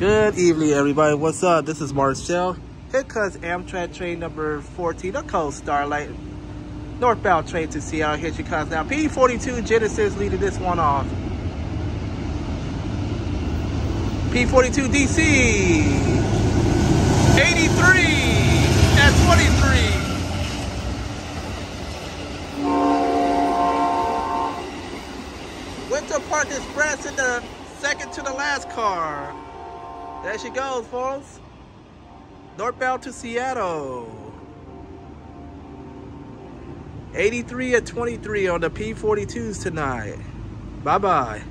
Good evening, everybody. What's up? This is Marcel. Here comes Amtrak train number 14, the Coast Starlight. Northbound train to Seattle. Here she comes now. P42 Genesis leading this one off. P42 DC. 83 at 23. Winter Park Express in the second to the last car. There she goes, folks. Northbound to Seattle. 83 at 23 on the P42s tonight. Bye-bye.